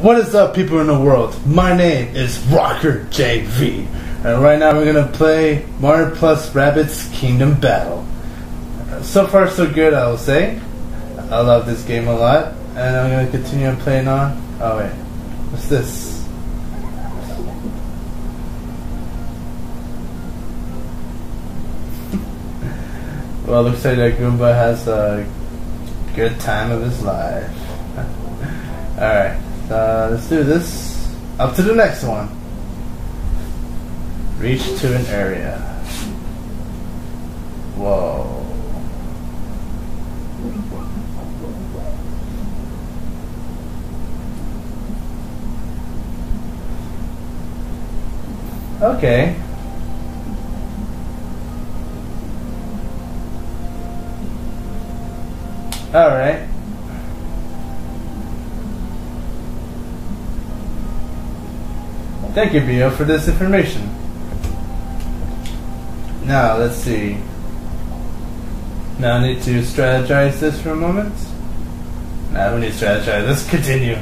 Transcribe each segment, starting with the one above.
What is up, people in the world? My name is Rocker JV, and right now we're gonna play Mario Plus Rabbids Kingdom Battle. So far, so good, I will say. I love this game a lot, and I'm gonna continue on playing on. Oh wait, what's this? well, looks like that Goomba has a good time of his life. Alright, uh, let's do this. Up to the next one. Reach to an area. Whoa. Okay. Alright. Thank you, Bio, for this information. Now, let's see. Now I need to strategize this for a moment. Now we need to strategize. Let's continue.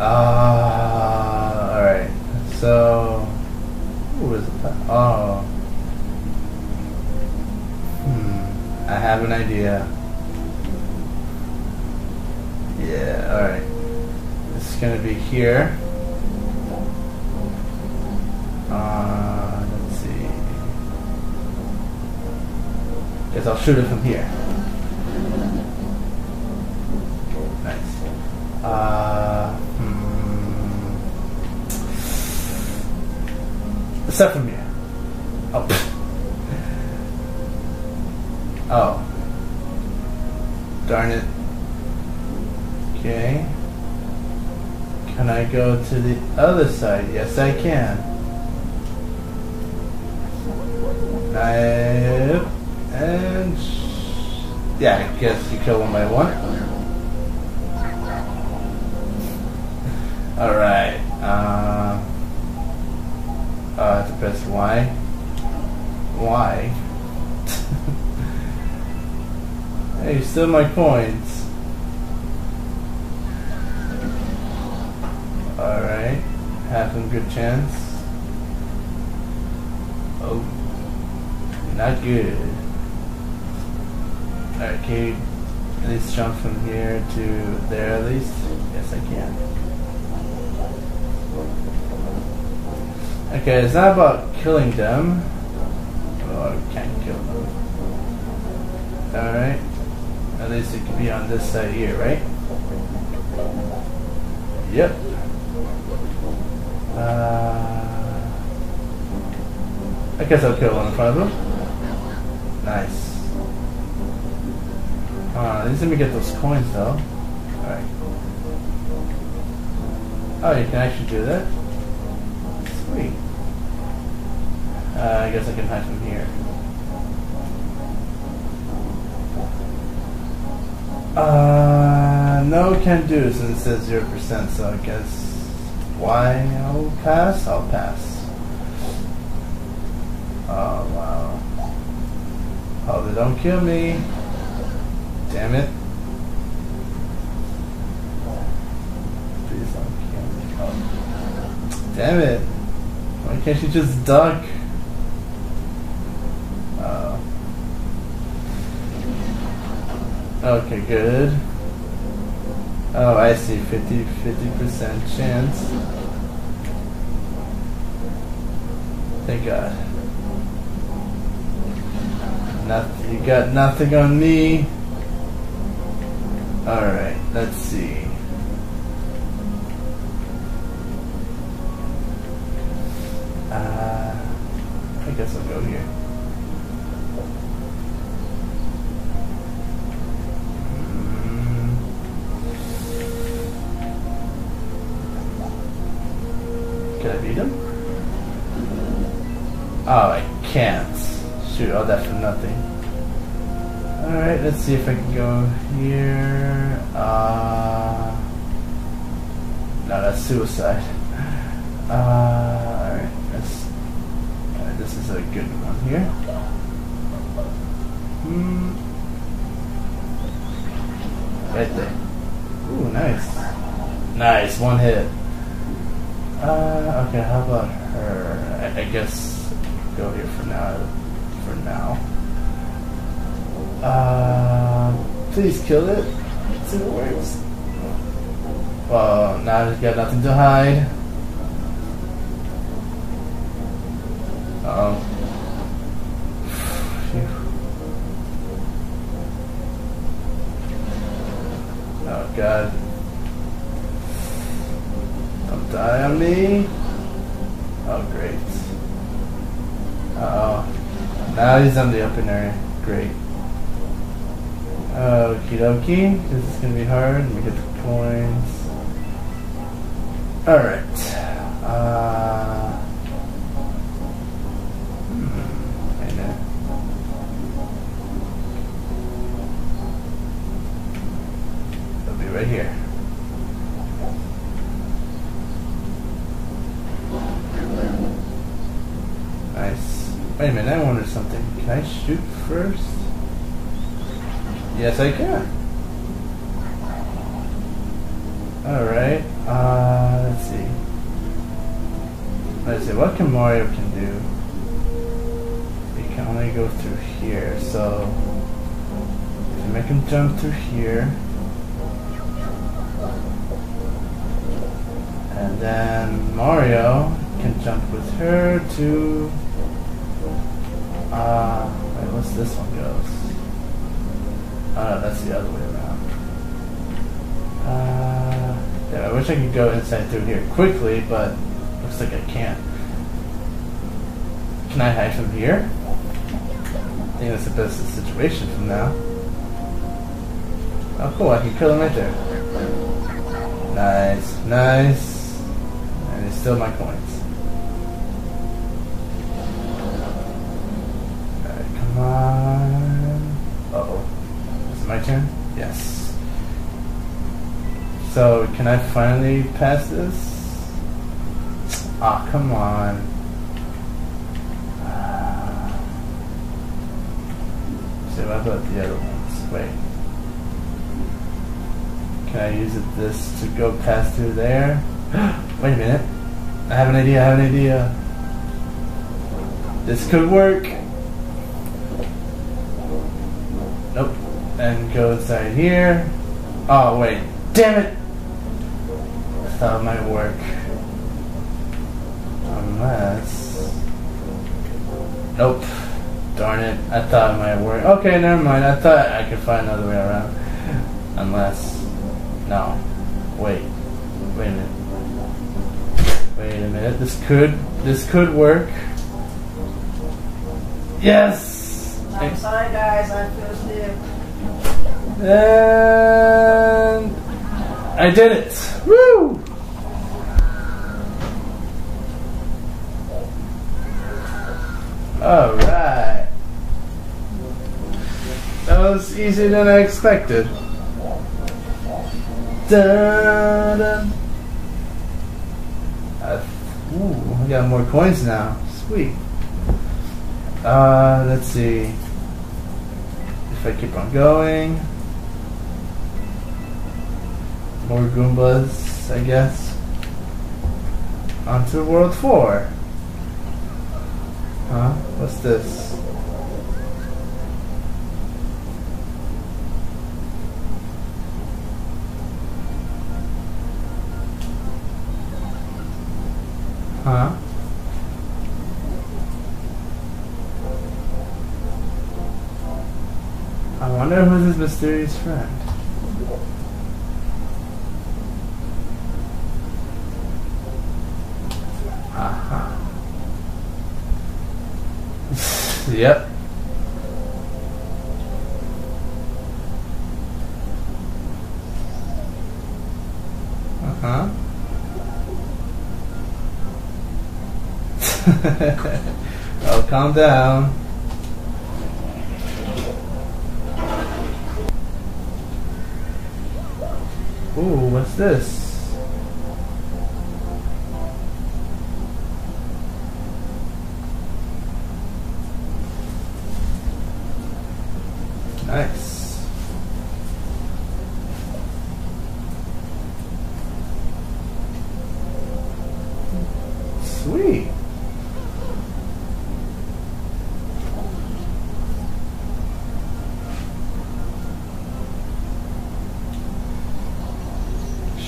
Ah, alright. So, who is it? Oh. Hmm. I have an idea. Yeah, alright. It's gonna be here. Guess I'll shoot it from here. Nice. Uh, hmm. Except from here. Oh. oh. Darn it. Okay. Can I go to the other side? Yes, I can. Knife. And. Yeah, I guess you kill one by one. Alright. Uh, oh, I have to press Y. Why? hey, still my coins. Alright. Have some good chance. Oh. Not good. You at least jump from here to there at least? Yes, I can. Okay, it's not about killing them. Oh, I can't kill them. Alright. At least it could be on this side here, right? Yep. Uh, I guess I'll kill one in front of them. Nice. Uh, at least let me get those coins though. Alright. Oh, you can actually do that? Sweet. Uh, I guess I can hide from here. Uh, no can do since it says 0%, so I guess why I'll pass? I'll pass. Oh, wow. Oh, they don't kill me. Damn it. Damn it. Why can't you just duck? Oh. Okay, good. Oh, I see. 50 percent chance. Thank God. Nothing. You got nothing on me. All right. Let's see. Uh, I guess I'll go here. Mm. Can I beat him? Oh, I can't. Shoot, all that for nothing. Alright, let's see if I can go here. Uh, no, that's suicide. Uh, alright, let's. This is a good one here. Hmm. Right there. Ooh, nice. Nice, one hit. Uh, okay, how about her? I, I guess go here for now. For now. Uh, please kill it. See if it works. Well, now he's got nothing to hide. Uh oh. Oh god. Don't die on me. Oh great. Uh oh. Now he's on the open area. Great. Okie dokie. This is gonna be hard. Let me get the coins. Alright. Yes, I can. Alright, uh, let's see. Let's see, what can Mario can do? He can only go through here, so... If make him jump through here... And then Mario can jump with her to... Uh, wait, what's this one goes? Oh, that's the other way around. Uh, yeah, I wish I could go inside through here quickly, but looks like I can't. Can I hide from here? I think that's the best situation from now. Oh, cool, I can kill him right there. Nice, nice. And it's still my coins. Alright, come on. Uh oh. My turn? Yes. So, can I finally pass this? Ah, come on. Ah. So, what about the other ones? Wait. Can I use it, this to go past through there? Wait a minute. I have an idea, I have an idea. This could work. Nope. And go inside here. Oh, wait. Damn it! I thought it might work. Unless. Nope. Darn it. I thought it might work. Okay, never mind. I thought I could find another way around. Unless. No. Wait. Wait a minute. Wait a minute. This could. This could work. Yes! I'm sorry, guys. I feel new. And I did it. Woo! All right. That was easier than I expected. Dun. Uh, ooh, I got more coins now. Sweet. Uh, let's see. If I keep on going. More Goombas, I guess. On to World 4. Huh? What's this? Huh? I wonder who's his mysterious friend. Yep. Uh huh. oh, calm down. Ooh, what's this?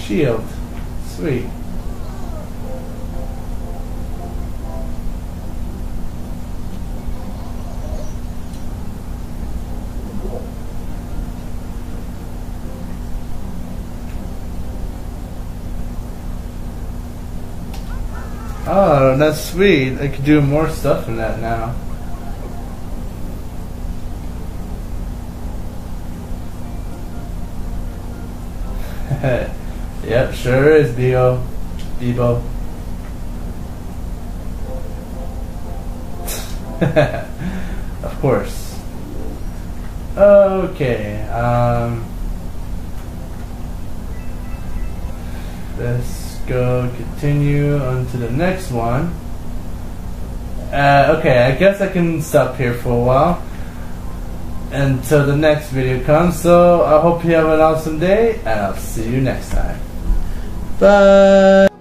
Shield. Sweet. Oh, that's sweet. I could do more stuff in that now. yep, sure is, Beep-0. Beep-0. of course. Okay, um... Let's go continue on to the next one. Uh, okay, I guess I can stop here for a while until the next video comes. So I hope you have an awesome day, and I'll see you next time. Bye.